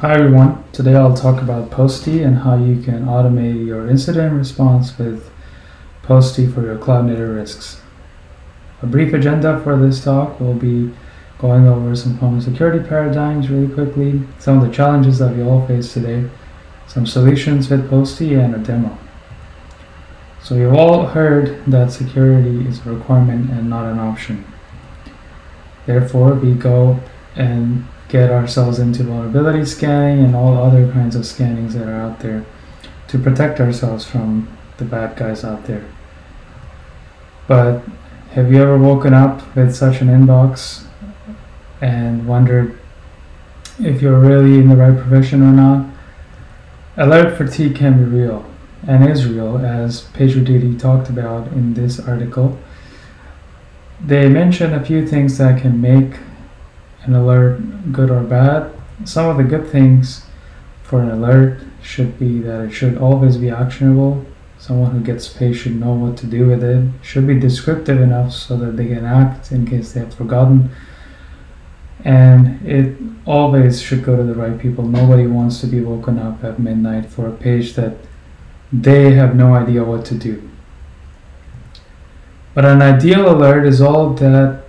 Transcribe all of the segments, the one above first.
Hi everyone, today I'll talk about Postee and how you can automate your incident response with Postee for your cloud native risks. A brief agenda for this talk will be going over some common security paradigms really quickly, some of the challenges that we all face today, some solutions with Postee, and a demo. So you've all heard that security is a requirement and not an option. Therefore, we go and get ourselves into vulnerability scanning and all other kinds of scannings that are out there to protect ourselves from the bad guys out there. But have you ever woken up with such an inbox and wondered if you're really in the right profession or not? Alert fatigue can be real and is real, as PagerDuty talked about in this article. They mention a few things that can make an alert good or bad. Some of the good things for an alert should be that it should always be actionable. Someone who gets paid should know what to do with it. Should be descriptive enough so that they can act in case they have forgotten. And it always should go to the right people. Nobody wants to be woken up at midnight for a page that they have no idea what to do. But an ideal alert is all that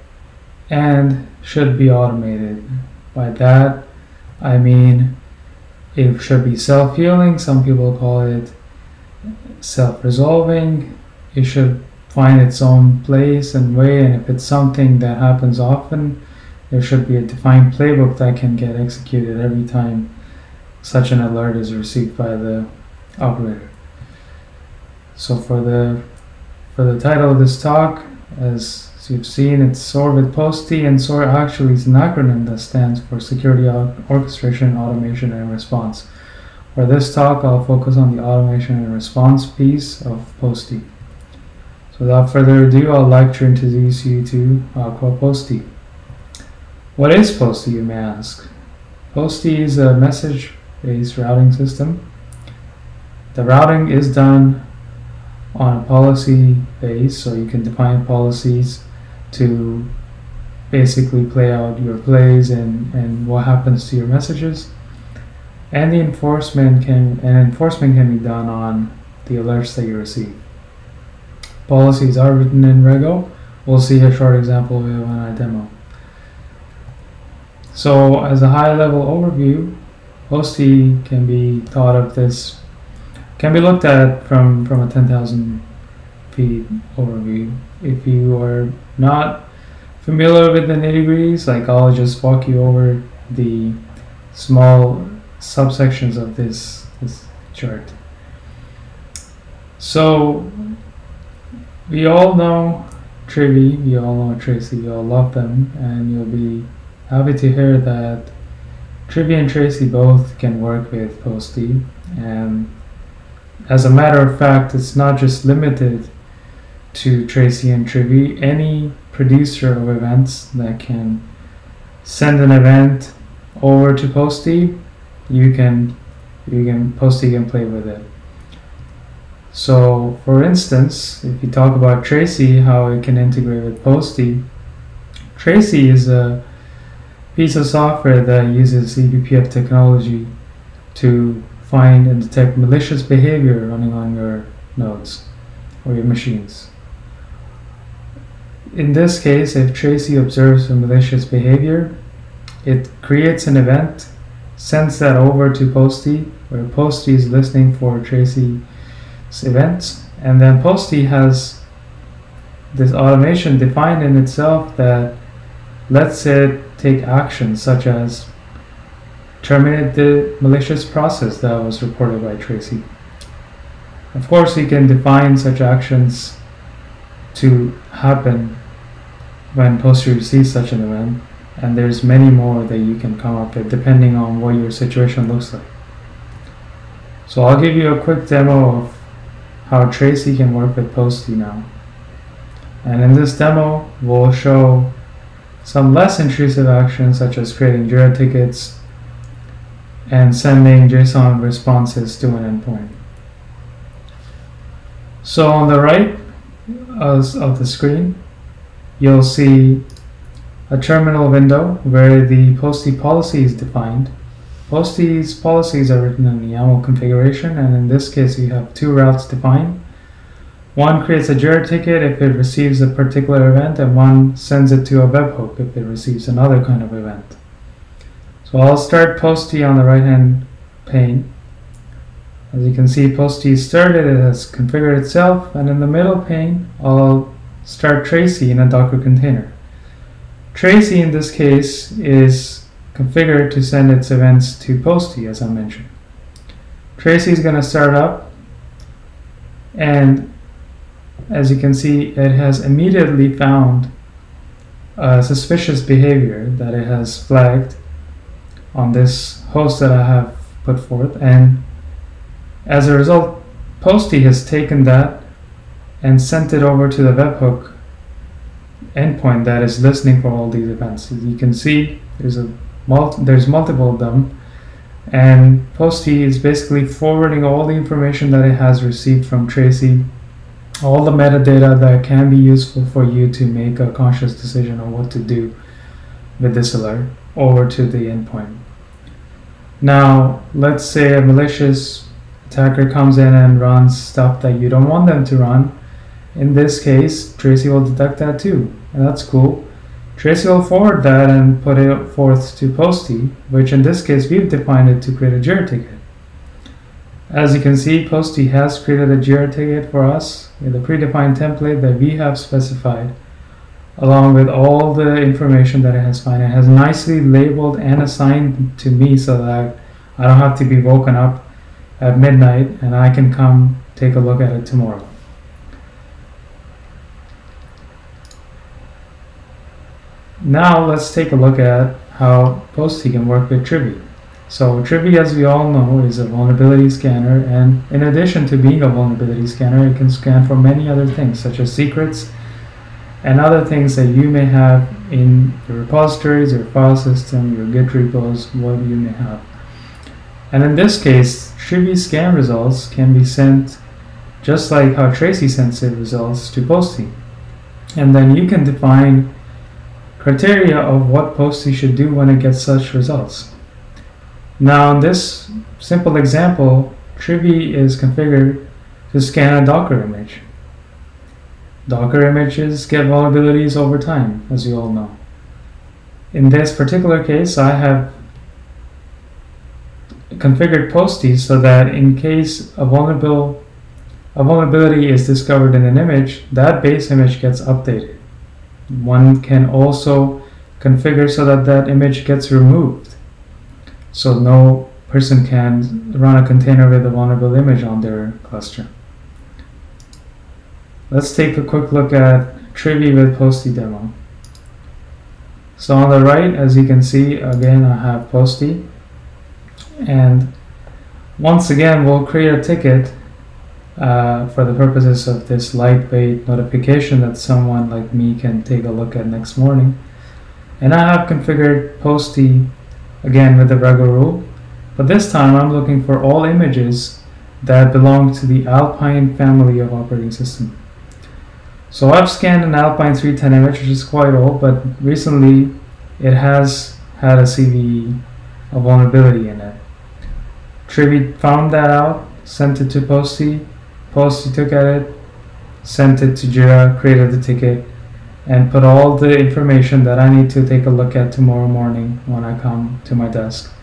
and should be automated. By that, I mean it should be self healing, some people call it self resolving. It should find its own place and way, and if it's something that happens often, there should be a defined playbook that can get executed every time such an alert is received by the operator. So for the for the title of this talk, as as you've seen, it's SOAR with POSTEE, and SOAR actually is an acronym that stands for Security Orchestration, Automation, and Response. For this talk, I'll focus on the automation and response piece of POSTEE. So without further ado, I'd like to introduce you to Aqua Postee. What is Postee, you may ask? Postee is a message-based routing system. The routing is done on a policy base, so you can define policies to basically play out your plays and, and what happens to your messages. And the enforcement can and enforcement can be done on the alerts that you receive. Policies are written in Rego. We'll see a short example of it when I demo. So as a high level overview, Postee can be thought of this can be looked at from from a 10,000 feet overview. If you are not familiar with the nitty gritties, like I'll just walk you over the small subsections of this this chart. So we all know Trivy, we all know Tracee, we all love them, and you'll be happy to hear that Trivy and Tracee both can work with Postee, and as a matter of fact, it's not just limited to Tracee and Trivy. Any producer of events that can send an event over to Postee, you can you can Postee can play with it. So, for instance, if you talk about Tracee, how it can integrate with Postee, Tracee is a piece of software that uses eBPF technology to find and detect malicious behavior running on your nodes or your machines. In this case, if Tracee observes a malicious behavior, it creates an event, sends that over to Postee, where Postee is listening for Tracee's events, and then Postee has this automation defined in itself that lets it take actions such as terminate the malicious process that was reported by Tracee. Of course, you can define such actions to happen when Postee receives such an event, and there's many more that you can come up with depending on what your situation looks like. So I'll give you a quick demo of how Tracee can work with Postee now. And in this demo, we'll show some less intrusive actions such as creating JIRA tickets, and sending JSON responses to an endpoint. So on the right uh, of the screen, you'll see a terminal window where the postee policy is defined. Postee's policies are written in the YAML configuration, and in this case, you have two routes defined. One creates a Jira ticket if it receives a particular event, and one sends it to a webhook if it receives another kind of event. So I'll start Postee on the right hand pane. As you can see, Postee started, it has configured itself, and in the middle pane, I'll start Tracee in a Docker container. Tracee in this case is configured to send its events to Postee, as I mentioned. Tracee is going to start up, and as you can see, it has immediately found a suspicious behavior that it has flagged on this host that I have put forth, and as a result, Postee has taken that and sent it over to the webhook endpoint that is listening for all these events. As you can see, there's a there's multiple of them and Postee is basically forwarding all the information that it has received from Tracee, all the metadata that can be useful for you to make a conscious decision on what to do with this alert over to the endpoint. Now, let's say a malicious attacker comes in and runs stuff that you don't want them to run. In this case, Tracee will deduct that too, and that's cool. Tracee will forward that and put it forth to Postee, which in this case we've defined it to create a Jira ticket. As you can see, Postee has created a Jira ticket for us with a predefined template that we have specified along with all the information that it has found. It has nicely labeled and assigned to me so that I don't have to be woken up at midnight and I can come take a look at it tomorrow. Now let's take a look at how Postee can work with Trivy. So Trivy, as we all know, is a vulnerability scanner, and in addition to being a vulnerability scanner, it can scan for many other things, such as secrets and other things that you may have in your repositories, your file system, your Git repos, what you may have. And in this case, Trivy scan results can be sent just like how Tracee sends its results to Postee. And then you can define criteria of what Postee should do when it gets such results. Now in this simple example, Trivy is configured to scan a Docker image. Docker images get vulnerabilities over time, as you all know. In this particular case, I have configured Postee so that in case a vulnerable a vulnerability is discovered in an image, that base image gets updated. One can also configure so that that image gets removed. So no person can run a container with a vulnerable image on their cluster. Let's take a quick look at Trivy with Postee demo. So on the right, as you can see, again, I have Postee. And once again, we'll create a ticket uh, for the purposes of this lightweight notification that someone like me can take a look at next morning. And I have configured Postee again with the regular rule, but this time I'm looking for all images that belong to the Alpine family of operating system. So I've scanned an Alpine 310 image, which is quite old, but recently it has had a CVE, a vulnerability in it. Trivy found that out, sent it to Postee, Postee took at it, sent it to Jira, created the ticket, and put all the information that I need to take a look at tomorrow morning when I come to my desk.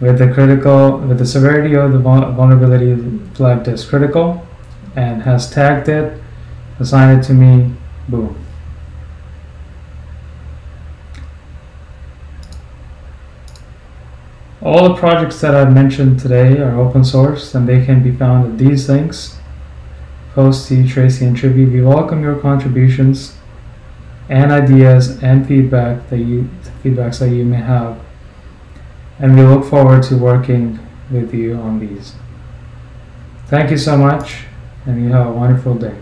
With the critical, with the severity of the vulnerability flagged as critical, and has tagged it, assigned it to me, boom. All the projects that I've mentioned today are open source and they can be found at these links Postee, Tracee, and Trivy, we welcome your contributions and ideas and feedback that you feedbacks that you may have. And we look forward to working with you on these. Thank you so much and you have a wonderful day.